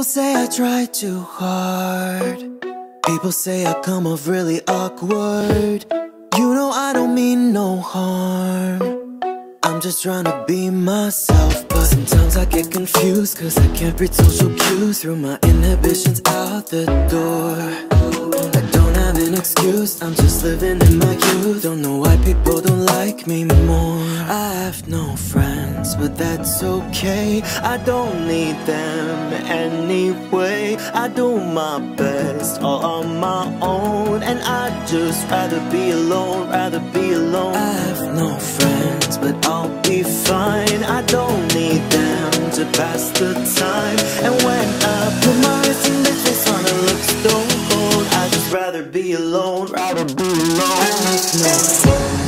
People say I try too hard. People say I come off really awkward. You know I don't mean no harm. I'm just trying to be myself, but sometimes I get confused Cause I can't read social cues Through my inhibitions out the door excuse, I'm just living in my youth. Don't know why people don't like me more. I have no friends, but that's okay. I don't need them anyway. I do my best all on my own. And I'd just rather be alone, rather be alone. I have no friends, but I'll be fine. I don't need them to pass the time. And when I put my rather be alone, rather be alone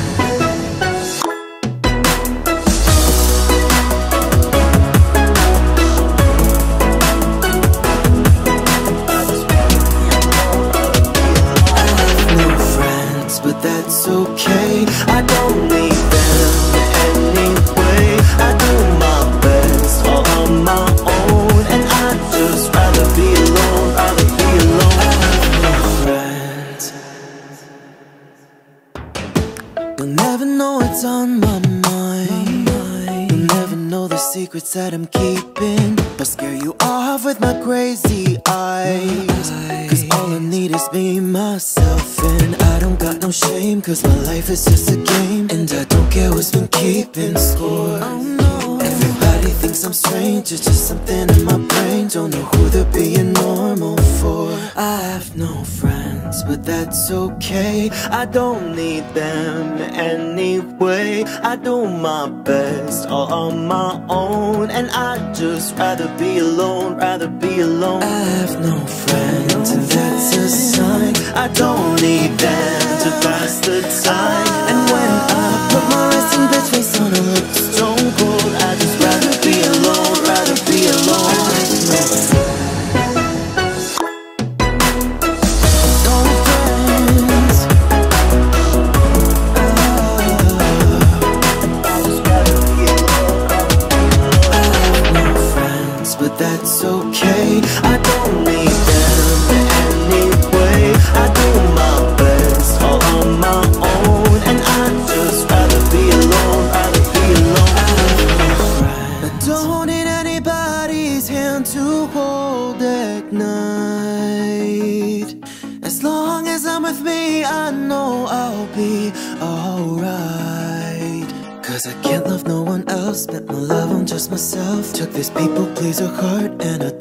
secrets that I'm keeping. I'll scare you off with my crazy eyes. Cause all I need is me, myself, and I don't got no shame. Cause my life is just a game. And I don't care what's been keeping score. Thinks I'm strange, it's just something in my brain. Don't know who they're being normal for. I have no friends, but that's okay. I don't need them anyway. I do my best all on my own, and I'd just rather be alone, rather be alone. I have no friends, and that's a sign. I don't need them to pass the time. And when I put my resting bitch face on a look stone cold, I'd just this people pleaser heart and I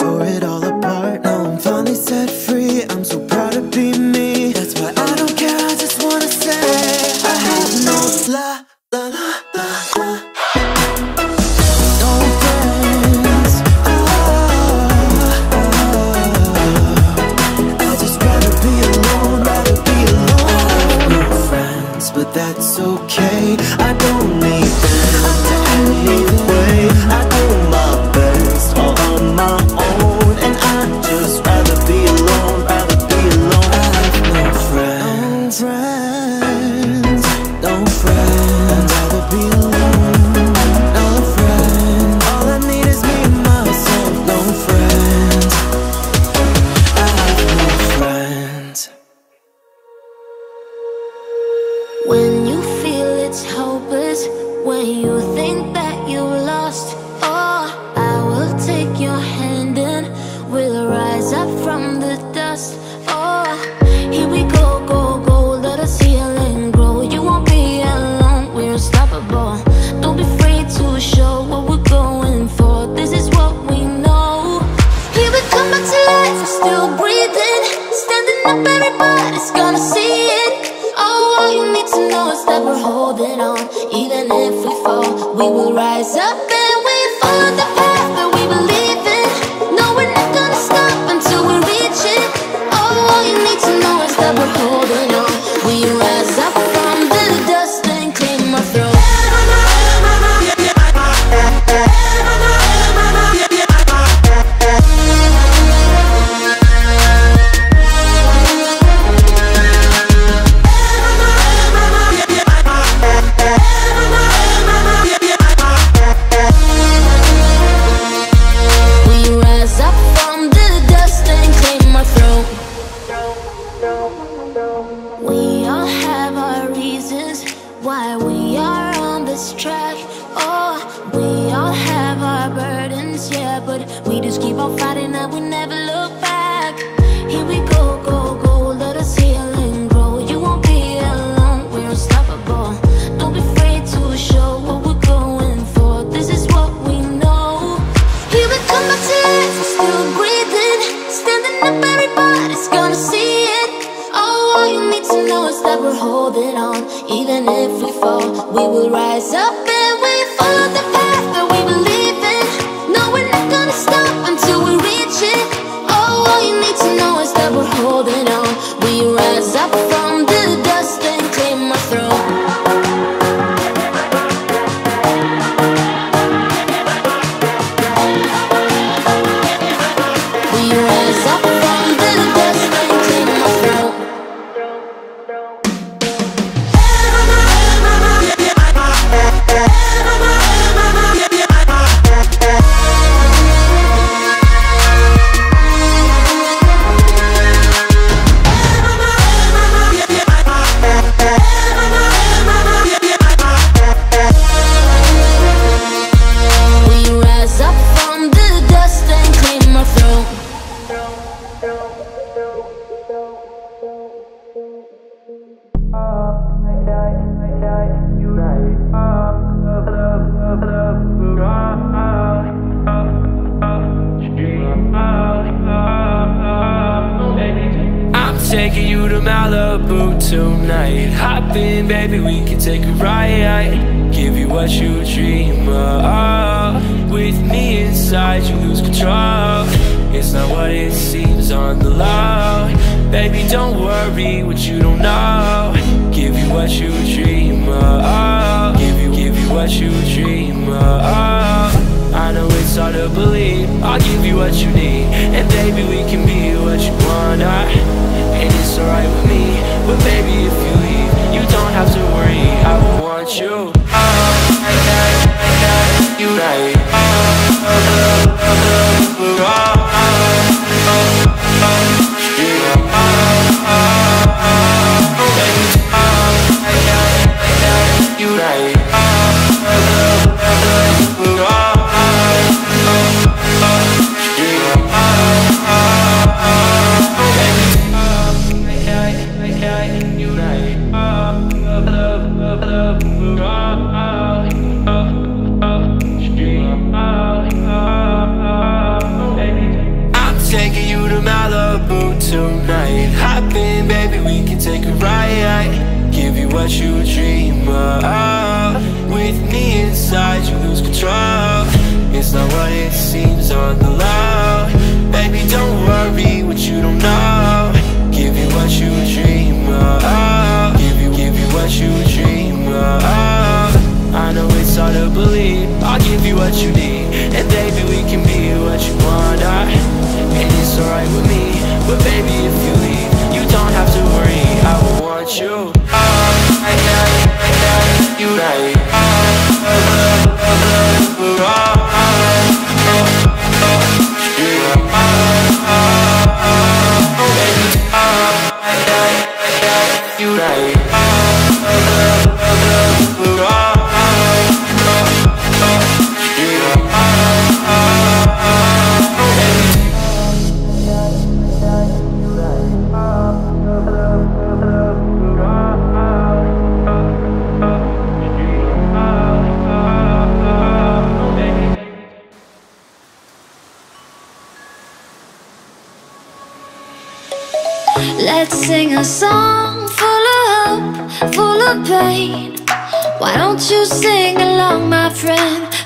what you need.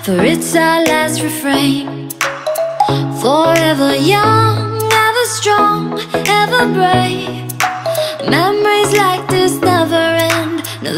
For it's our last refrain. Forever young, ever strong, ever brave. Memories like this never end. No,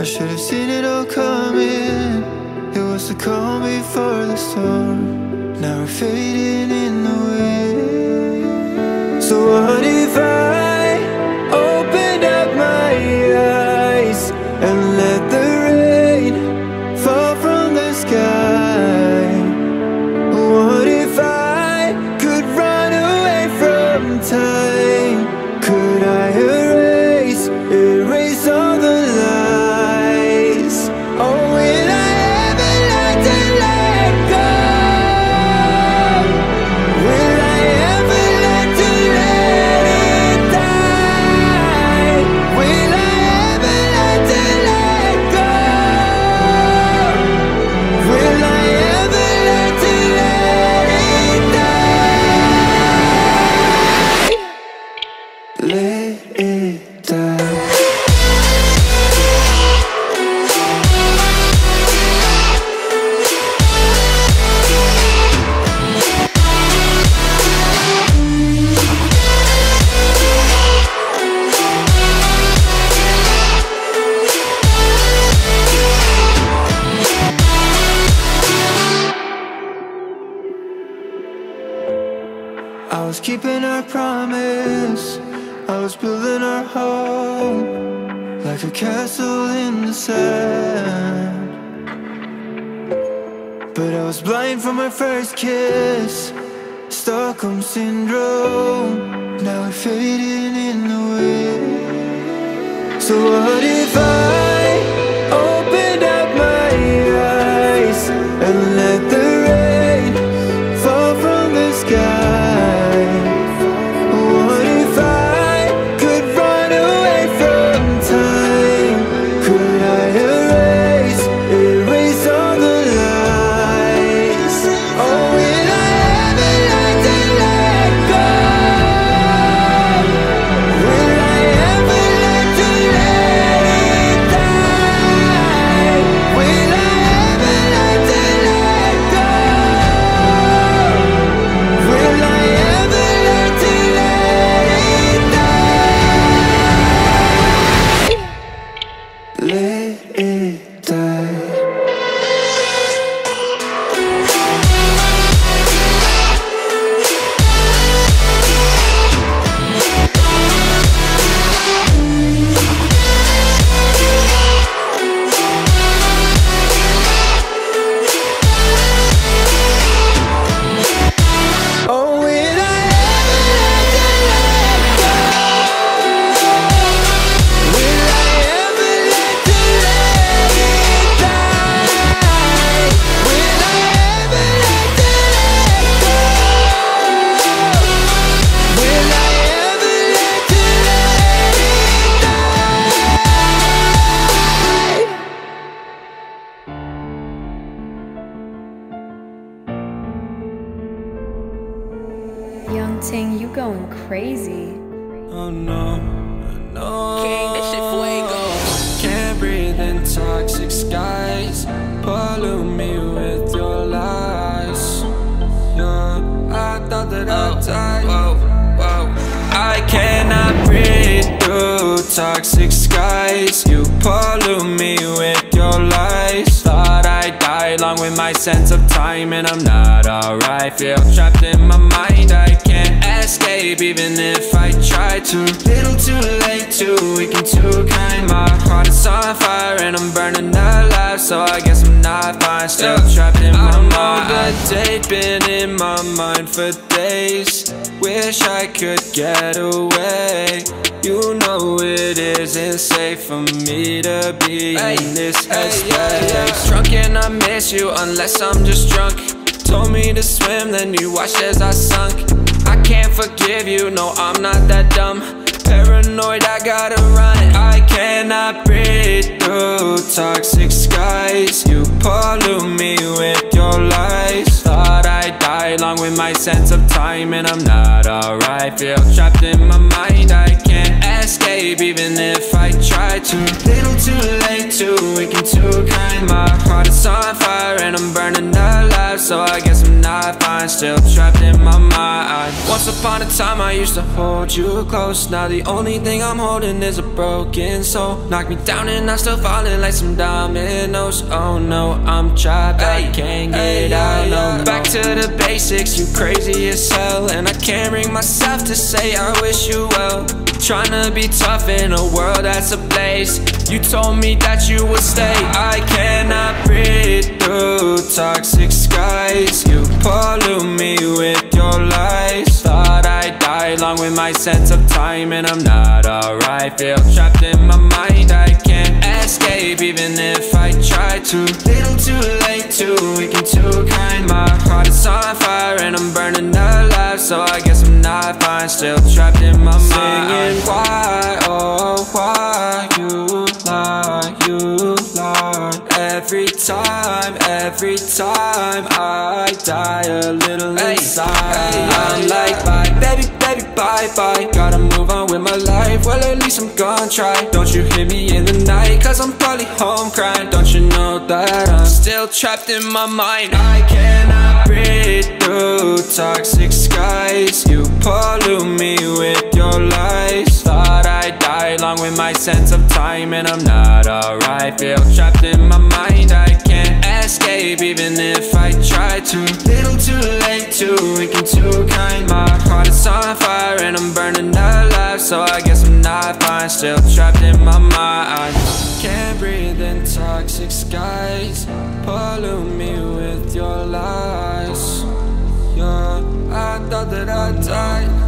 I should have seen it all coming. It was the calm before the storm. Now we're fading in the wind. So what if I? But I was blind from my first kiss. Stockholm Syndrome. Now we're fading in the wind. So what if I sense of time, and I'm not alright. Feel trapped in my mind. I can't escape even if I try to. Little too late, too weak and too kind. My heart is on fire and I'm burning alive, so I guess I'm not fine. Still trapped in my mind. The date been in my mind for days. Wish I could get away. You know it isn't safe for me to be in this headspace. Drunk and I miss you unless I'm just drunk. Told me to swim, then you watched as I sunk. I can't forgive you, no, I'm not that dumb. Paranoid, I gotta run. I cannot breathe through toxic skies. You pollute me with your lies. Thought I'd along with my sense of time, and I'm not alright. Feel trapped in my mind, I can't escape even if I try to. Little too late, too weak and too kind. My heart is on fire and I'm burning alive, so I guess I'm not fine. Still trapped in my mind. Once upon a time, I used to hold you close. Now the only thing I'm holding is a broken soul. Knock me down and I'm still falling like some dominoes. Oh no, I'm trapped, I can't get out. No, back to the basics. You crazy as hell, and I can't bring myself to say I wish you well. Tryna be tough in a world that's ablaze You told me that you would stay. I cannot breathe through toxic skies. You pollute me with your lies. Thought I'd die along with my sense of time And I'm not alright. Feel trapped in my mind. I can't escape even if I try to. Little too late, too weak and too kind. My heart is on fire and I'm burning alive. So I guess I'm not fine. Still trapped in my mind. Singing why, oh why you lie, you Every time, every time I die a little inside. I'm like bye, baby, baby, bye, bye. Gotta move on with my life, well at least I'm gonna try. Don't you hit me in the night, cause I'm probably home crying. Don't you know that I'm still trapped in my mind? I cannot breathe through toxic skies. You pollute me with your lies Thought I'd die along with my sense of time And I'm not alright, feel trapped in my mind I can't escape even if I try to. Little too late, too weak and too kind. My heart is on fire and I'm burning alive So I guess I'm not fine, still trapped in my mind. Can't breathe in toxic skies. Pollute me with your lies. Yeah, I thought that I'd die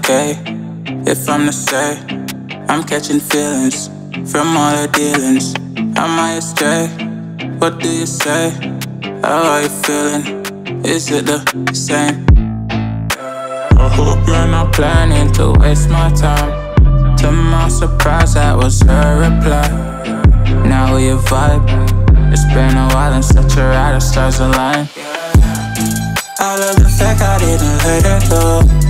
okay if I'm to say I'm catching feelings from all the dealings? Am I astray? What do you say? How are you feeling? Is it the same? I hope you're not planning to waste my time. To my surprise, that was her reply. Now we vibe. It's been a while and such a ride, the stars align. I love the fact I didn't let her go.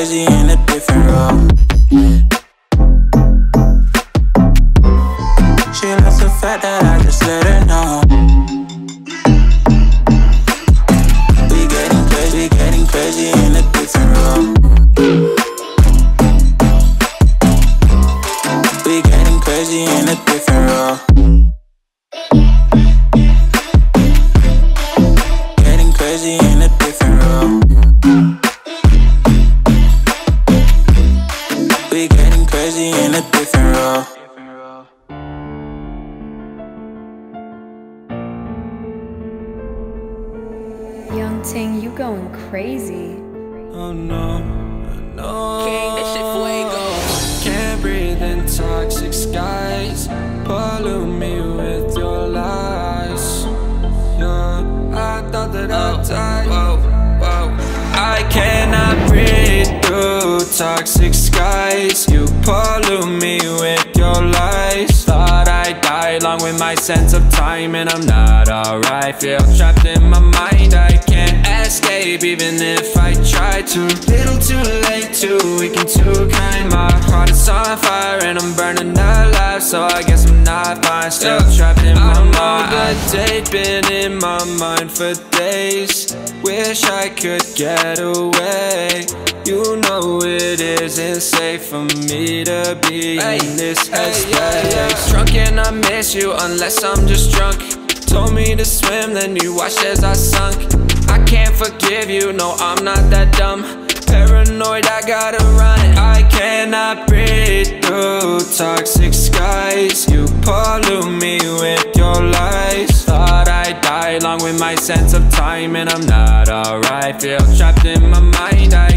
Crazy in a different role. Unless I'm just drunk. Told me to swim, then you watched as I sunk. I can't forgive you, no I'm not that dumb. Paranoid, I gotta run. I cannot breathe through toxic skies. You pollute me with your lies. Thought I'd die along with my sense of time And I'm not alright. Feel trapped in my mind, I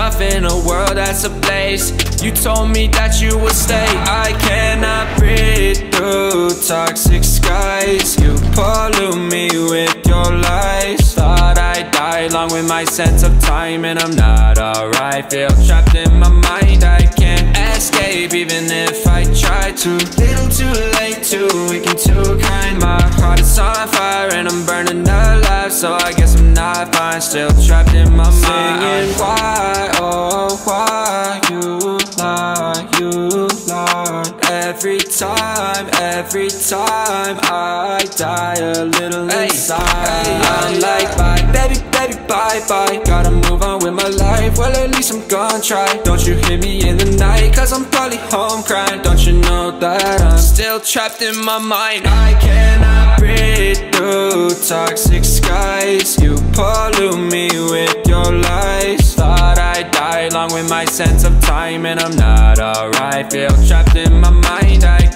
in a world that's a place. You told me that you would stay. I cannot breathe through toxic skies. You pollute me with your lies. Thought I'd die along with my sense of time And I'm not alright. Feel trapped in my mind I can't escape even if I try to. Little too late, too weak and too kind My heart is on fire and I'm burning alive. So I guess I'm not fine. Still trapped in my mind. Singing why, oh why You lie, you lie Every time, every time I die a little inside. I'm like bye, baby, baby, bye, bye. Gotta move on with my life, well at least I'm gonna try. Don't you hear me in the night, cause I'm probably home crying. Don't you know that I'm still trapped in my mind? I cannot breathe through toxic skies. You pollute me with your lies. Thought I'd die along with my sense of time And I'm not alright, feel trapped in my mind. I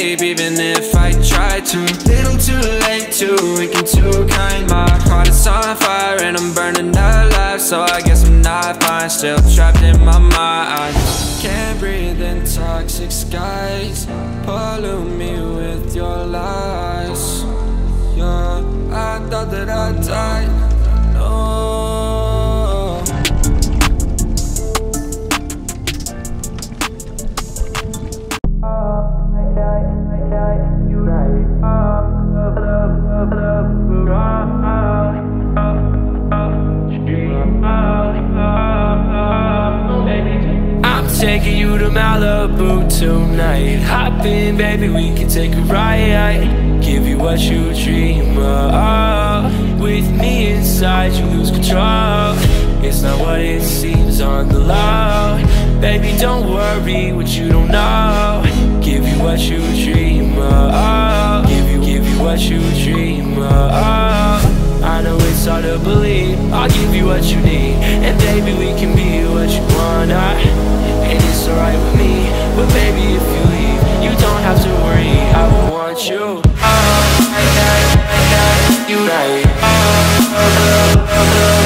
even if I try to. Little too late, too weak and too kind. My heart is on fire and I'm burning alive. So I guess I'm not fine, still trapped in my mind. Can't breathe in toxic skies. Pollute me with your lies. Yeah, I thought that I died No. I'm taking you to Malibu tonight. Hop in, baby, we can take a ride. Give you what you dream of. With me inside, you lose control. It's not what it seems on the low. Baby, don't worry what you don't know. What you dream of. Give you, give you what you dream of. I know it's hard to believe. I'll give you what you need. And baby, we can be what you want. I, And it's alright with me. But baby, if you leave You don't have to worry. I will want you. Oh, I got, I got you right. Oh, oh, oh, oh, oh,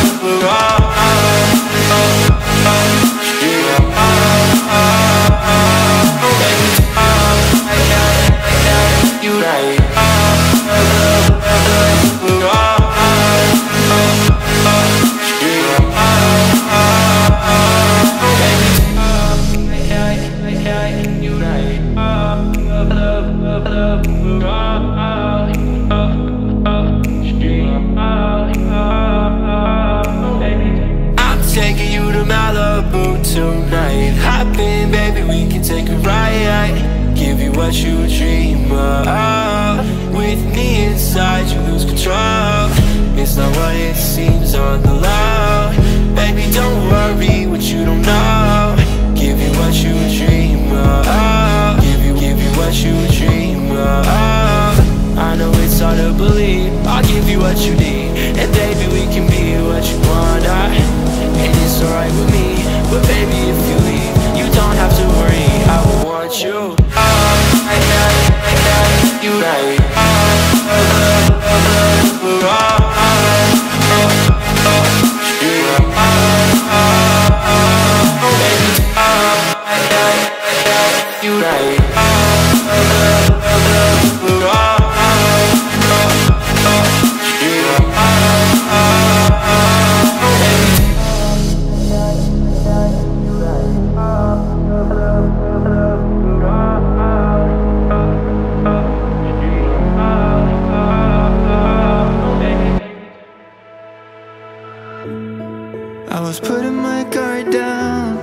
was putting my guard down,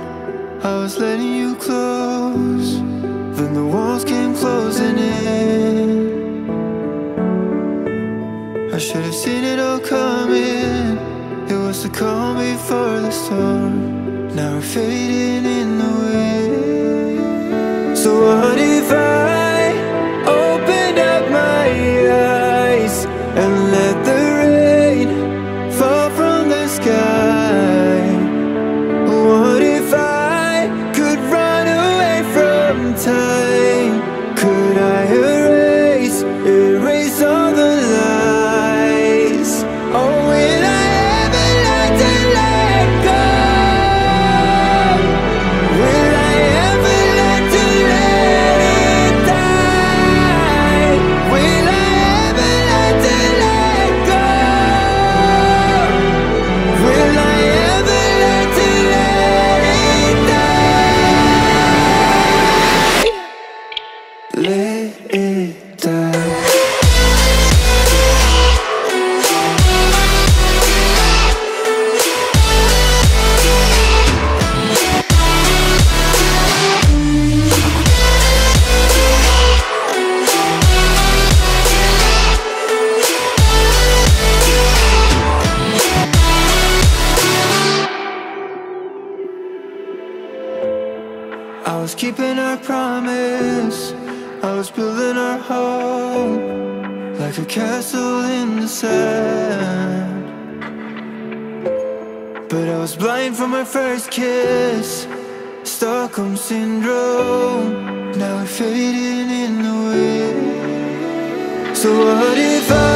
I was letting you close. Then the walls came closing in. I should have seen it all coming. It was the calm before the storm. Now we're fading in was keeping our promise. I was building our home like a castle in the sand. But I was blind from our first kiss. Stockholm syndrome. Now we're fading in the wind. So what if I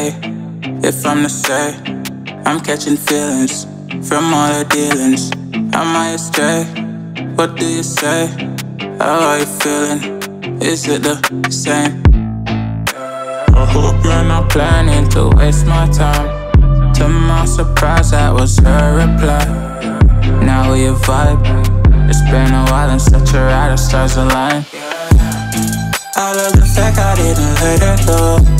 it okay if I'm to say I'm catching feelings from all the dealings? Am I astray? What do you say? How are you feeling? Is it the same? I hope you're not planning to waste my time. To my surprise, that was her reply. Now we vibe. It's been a while and such a ride, the stars align. I love the fact I didn't let her go.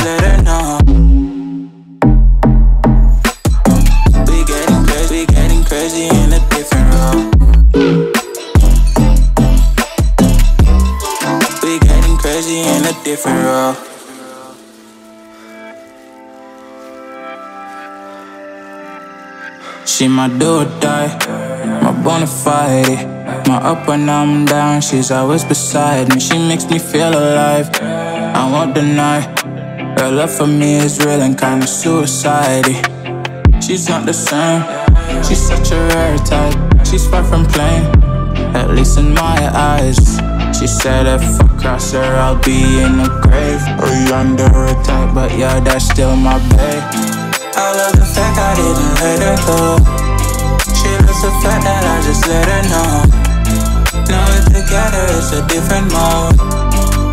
just let her know. We getting crazy, we getting crazy in a different role. We getting crazy in a different role. She my do or die, my bona fide. My up when I'm down, she's always beside me. She makes me feel alive. I won't deny. Her love for me is real and kinda suicide. She's not the same. She's such a rare type. She's far from plain, at least in my eyes. She said if I cross her, I'll be in the grave or under attack. But yeah, that's still my babe. I love the fact I didn't let her go. She loves the fact that I just let her know. Now we're together, it's a different mode.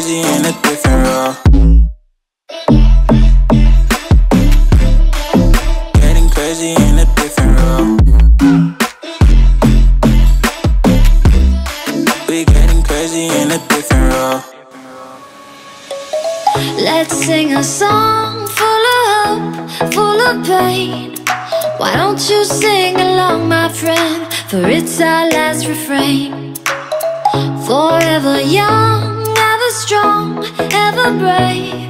Crazy in a different role. Getting crazy in a different role. We getting crazy in a different role. Let's sing a song full of hope, full of pain. Why don't you sing along, my friend? For it's our last refrain. Forever young, ever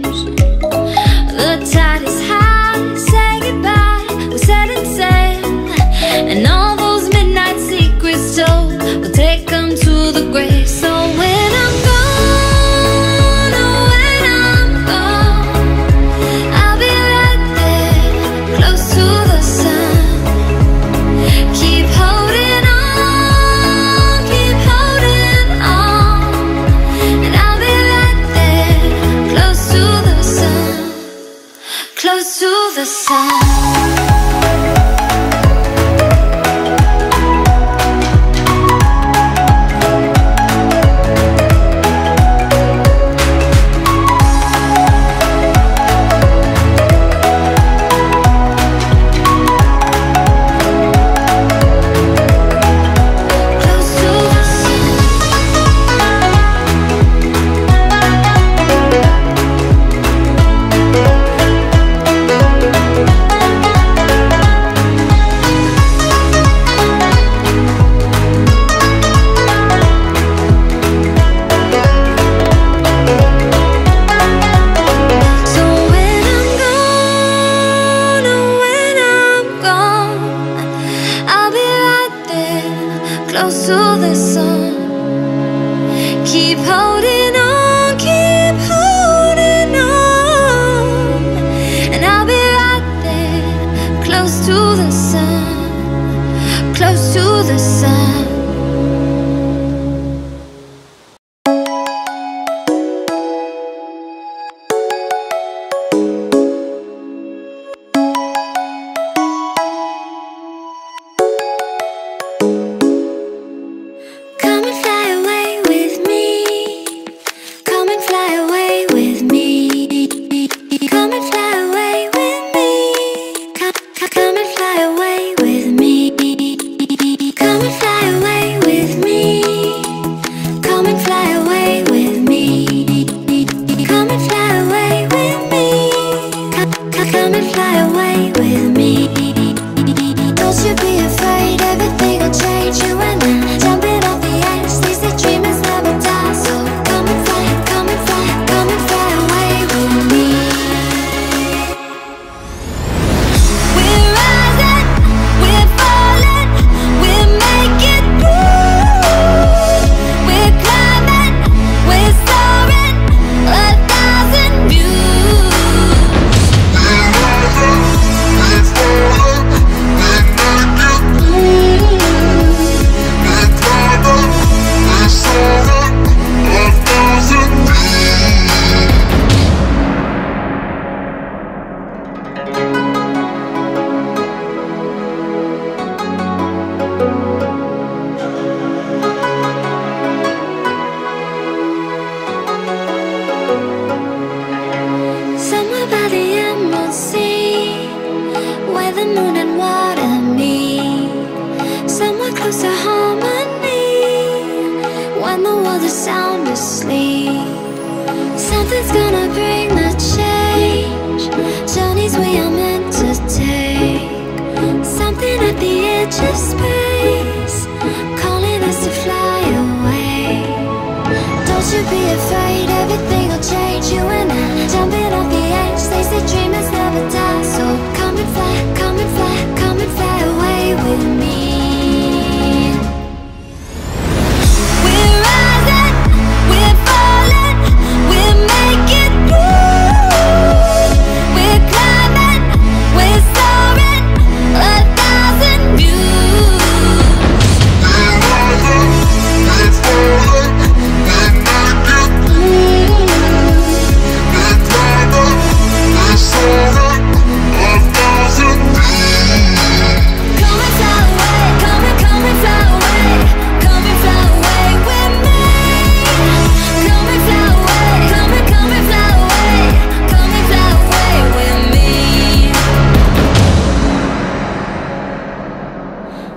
The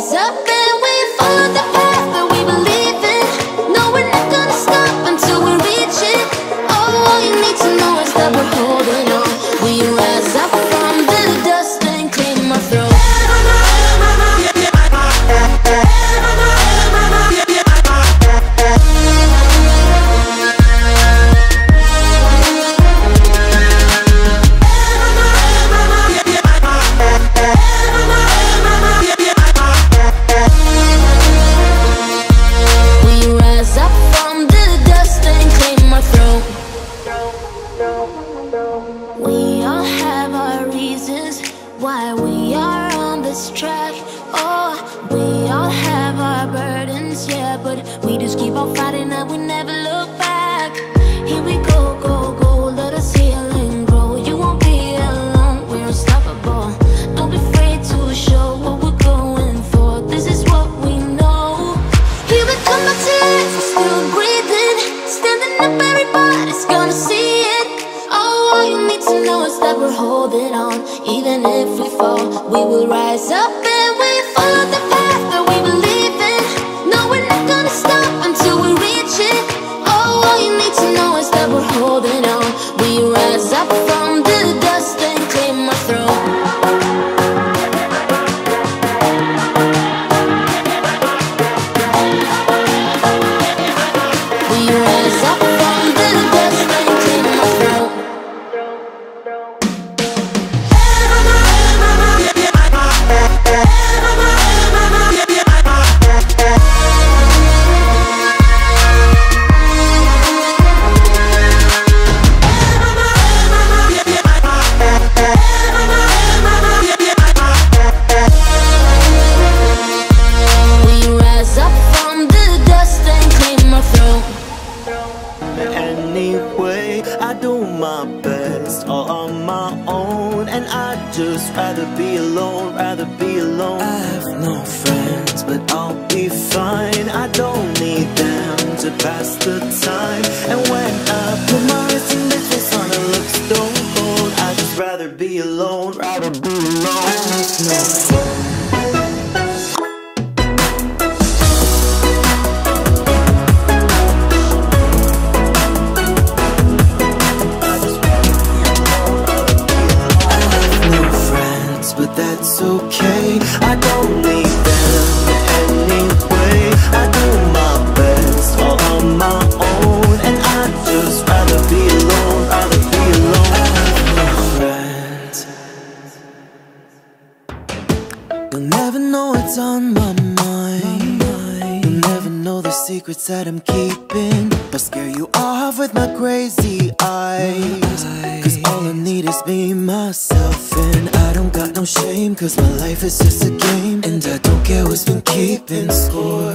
Reza this track. Oh, we all have our burdens, yeah, but we just keep on fighting that we never look. fall, we will rise up. to pass the time. And when I put my wrist in this way, sun, stone cold I'd just rather be alone, rather be alone. that I'm keeping But scare you off with my crazy eyes. Cause all I need is me, myself And I don't got no shame Cause my life is just a game And I don't care who's been keeping score.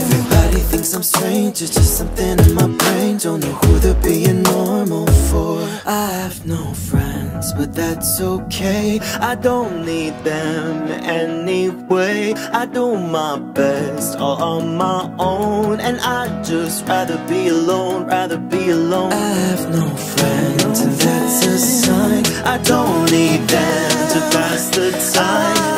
Everybody thinks I'm strange It's just something in my brain Don't know who they're being normal for. I have no friends, but that's okay I don't need them anyway. I do my best all on my own And I'd just rather be alone, rather be alone. I have no friends, and that's a sign. I don't need them to pass the time.